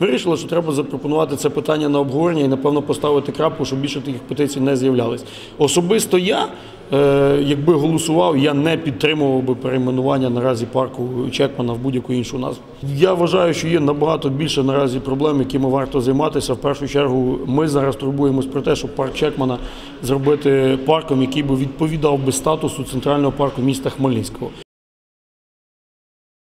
вирішили, що треба запропонувати це питання на обговорення і, напевно, поставити крапку, щоб більше таких петицій не з'являлись. Особисто я, е, якби голосував, я не підтримував би перейменування наразі парку Чекмана в будь-яку іншу назву. Я вважаю, що є набагато більше наразі проблем, якими варто займатися. В першу чергу, ми зараз турбуємось про те, щоб парк Чекмана зробити парком, який би відповідав би статусу центрального парку міста Хмельницького.